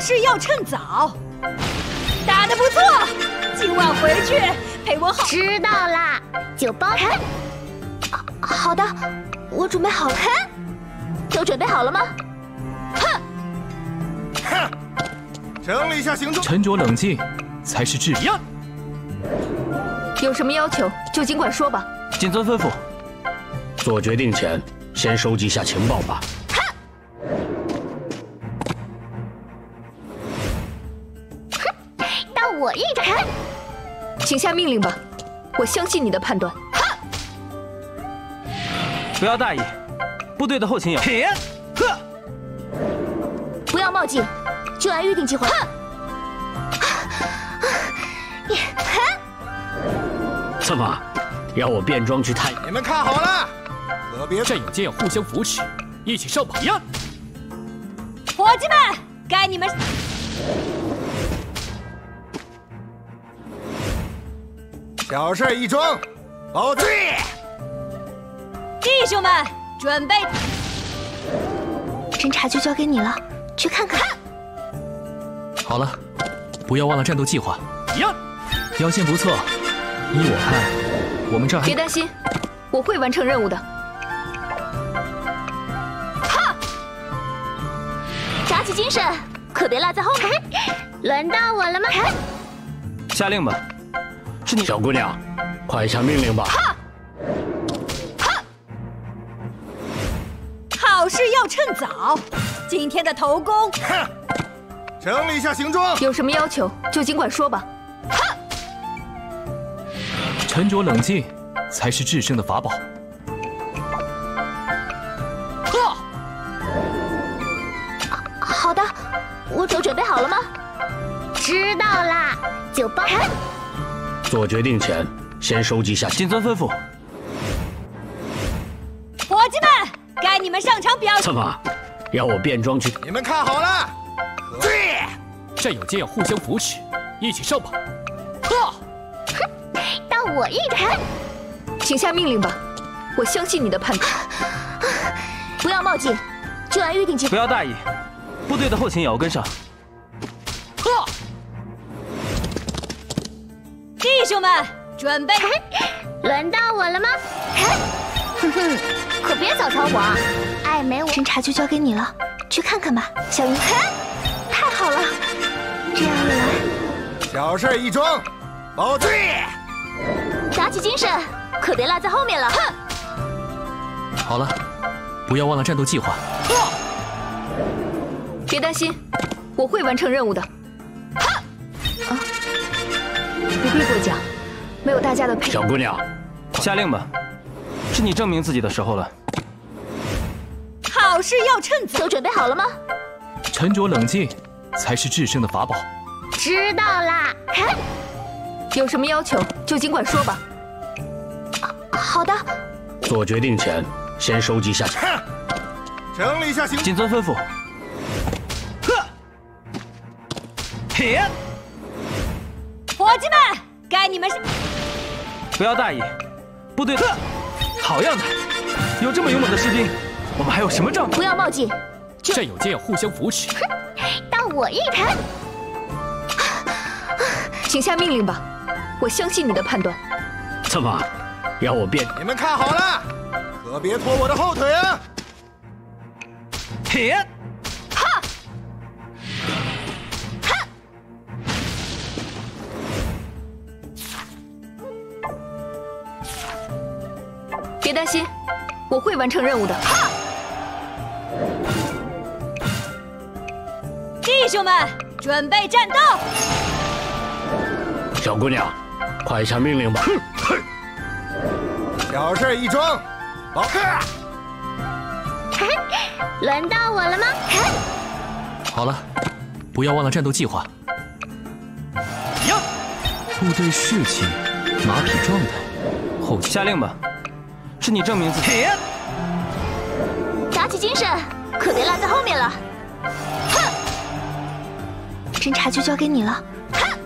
好事要趁早。打得不错，今晚回去陪我好。知道啦，就包。好的，我准备好了。都准备好了吗？哼！哼！整理一下行踪。沉着冷静才是智呀。有什么要求就尽管说吧。谨遵吩咐。做决定前，先收集一下情报吧。请下命令吧，我相信你的判断。哼！不要大意，部队的后勤有。停！呵！不要冒进，就按预定计划。哼！你哼！怎么，要我变装去探？你们看好了，可别战友间要互相扶持，一起上榜呀！伙计们，该你们。小事一桩，保证。弟兄们，准备。侦查就交给你了，去看看。好了，不要忘了战斗计划。呀，表现不错。依我看，我们这儿还……别担心，我会完成任务的。哈！打起精神，可别落在后面。轮到我了吗？下令吧。是你，小姑娘，快下命令吧！哈！哈！好事要趁早，今天的头功。哼！整理一下行装。有什么要求就尽管说吧。哈！沉着冷静才是制胜的法宝。呵！好的，我都准备好了吗？知道啦，就包。做决定前，先收集下。谨遵吩咐。伙计们，该你们上场表演。怎么，要我变装去？你们看好了，对，战友间要互相扶持，一起上吧。呵，哼，到我一人。请下命令吧，我相信你的判断。不要冒进，就按预定计划。不要大意，部队的后勤也要跟上。弟兄们，准备！轮到我了吗？哼哼，可别早着火！爱美，侦察就交给你了，去看看吧，小云。太好了，这样一来，小事一桩，保证。打起精神，可别落在后面了。哼！好了，不要忘了战斗计划。别担心，我会完成任务的。不必过奖，没有大家的配。小姑娘，下令吧，是你证明自己的时候了。好事要趁早。都准备好了吗？沉着冷静才是制胜的法宝。知道啦。有什么要求就尽管说吧。好的。做决定前，先收集下。整理一下行。谨遵吩咐。呵。停。伙计们，该你们是。不要大意，部队。好样的，有这么勇猛的士兵，我们还有什么仗？不要冒进，战友间要互相扶持。到我一谈。请下命令吧，我相信你的判断。怎么，要我变？你们看好了，可别拖我的后腿啊！停。别担心，我会完成任务的。弟兄们，准备战斗！小姑娘，快下命令吧！哼小事一桩，老哥。轮到我了吗？好了，不要忘了战斗计划。呀！部队士气，马匹状态，后下令吧。是你证明自己。打起精神，可别落在后面了。哼！侦察就交给你了。哼！